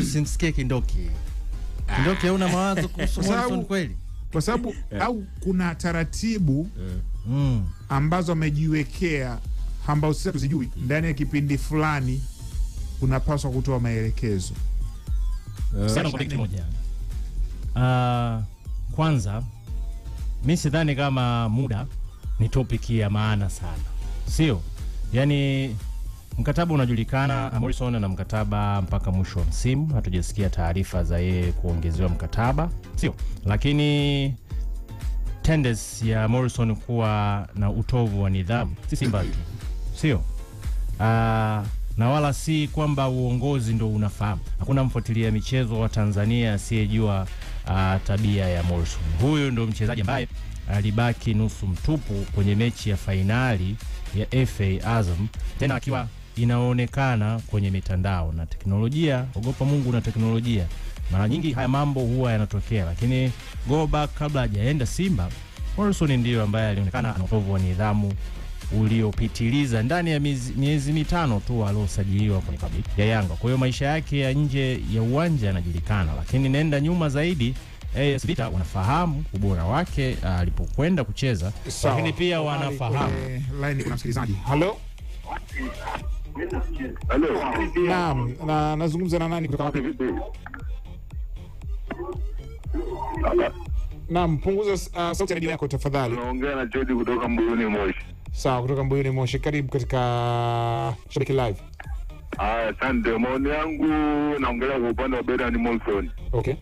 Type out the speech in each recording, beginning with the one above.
tusimsikie Kindoki. Kindoki hauna mawazo kuhusu Morrison kweli? kwa sababu au kuna taratibu yeah. ambazo amejiwekea ambao sisi tuzijui ndani ya kipindi fulani unapaswa kutoa maelekezo uh, uh. Ah, kwanza mi sidhani kama muda ni topic ya maana sana, sio? Yaani mkataba unajulikana, Morrison ana mkataba mpaka mwisho wa msimu. Hatujasikia taarifa za yeye kuongezewa mkataba, sio? Lakini tendency ya Morrison kuwa na utovu wa nidhamu si Simba tu, sio? Aa, na wala si kwamba uongozi ndo unafahamu. Hakuna mfuatilia michezo wa Tanzania asiyejua uh, tabia ya Morrison. Huyu ndo mchezaji ambaye alibaki nusu mtupu kwenye mechi ya fainali ya FA Azam, tena akiwa inaonekana kwenye mitandao na teknolojia. Ogopa Mungu na teknolojia, mara nyingi haya mambo huwa yanatokea, lakini go back, kabla hajaenda Simba, Morrison ndiyo ambaye alionekana ana utovu wa nidhamu uliopitiliza ndani ya miezi, miezi mitano tu aliosajiliwa kwenye klabu ya Yanga. Kwa hiyo maisha yake ya nje ya uwanja yanajulikana, lakini nenda nyuma zaidi, AS Vita wanafahamu ubora wake ah, alipokwenda kucheza, lakini pia wanafahamu Kwenye line kuna msikilizaji halo Halo. Naam na nazungumza na nani kutoka wapi? Naam punguza uh, sauti ya redio yako tafadhali. Naongea na kutoka Mbuyuni Moshi. sawa kutoka mbuyuni moshi. Karibu katika shabiki live. Asante. Maoni yangu naongelea kwa upande wa Bernard Morrison. okay.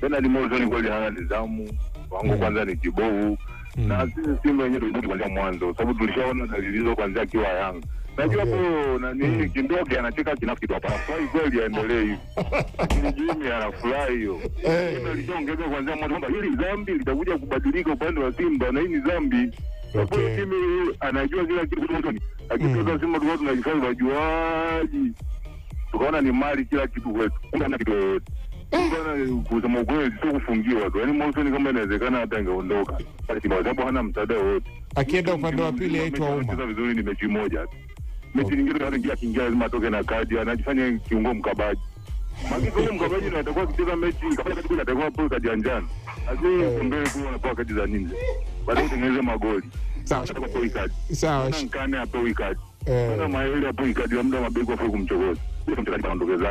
Bernard Morrison kweli hana nidhamu, wangu kwanza ni kibovu. Na sisi Simba wenyewe tulikuwa kuanzia mwanzo, sababu tulishaona dalili hizo kuanzia akiwa Yanga. Najua hapo nani kindoge anacheka kinafiki tu hapa. Anafurahi kweli aendelee hivi. Lakini Jimmy anafurahi hiyo. Eh. Jimmy alishaongeza kuanzia mwanzo kwamba hili dhambi litakuja kubadilika upande wa Simba na hii ni dhambi. Okay. Kwa anajua kila kitu kutoka. Lakini sasa Simba tulikuwa tunajifanya wajuaji. Tukaona ni mali kila kitu kwetu. Kumbe hana kitu yote. Kusema ukweli sio kufungiwa tu. Yaani Morrison kama inawezekana hata ingeondoka. Kwa sababu hana msaada wowote. akienda upande wa pili aitwa umma. vizuri ni mechi moja tu. Mechi nyingine hata ingia akiingia lazima atoke na kadi, anajifanya kiungo mkabaji. Maki kama mkabaji ndio atakuwa akicheza mechi kama katika atakuwa hapo kadi ya njano. Lakini mbele kwa anapewa kadi za nini. Baadaye utengeneze magoli. sawa Atakuwa kadi. sawa Nkane apewi kadi. eh, Maele apewi kadi, labda mabeki wafai kumchokoza. Ndio mtakaji anaondokeza.